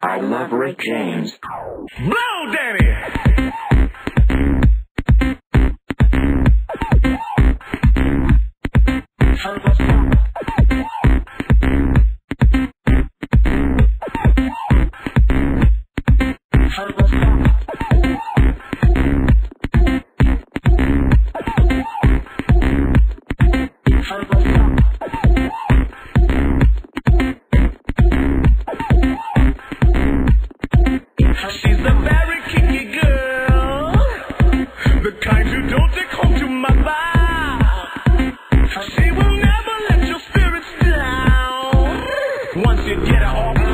I love Rick James. Blow, Danny! Once you get it off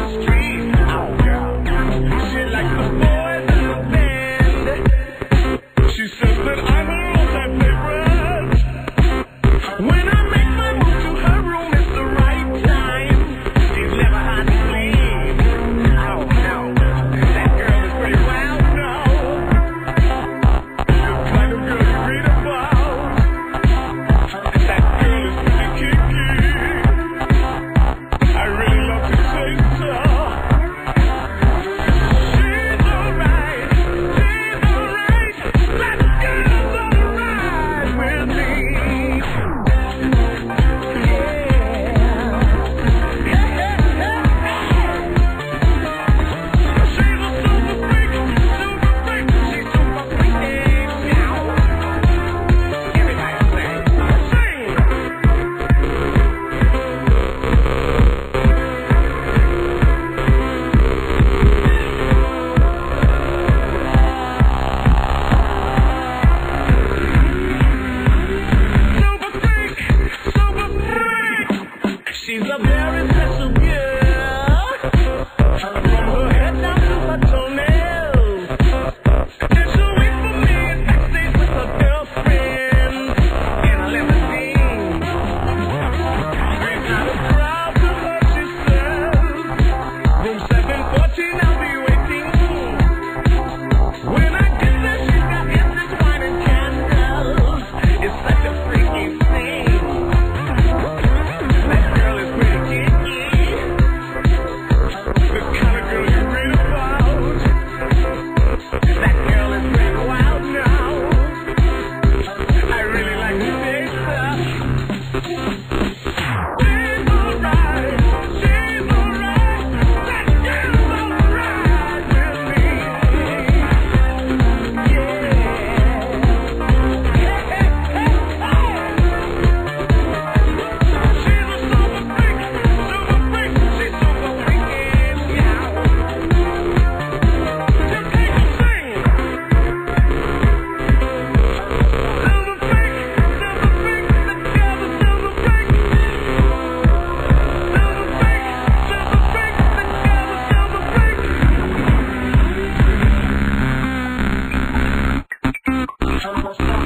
Vamos lá.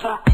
Shut up.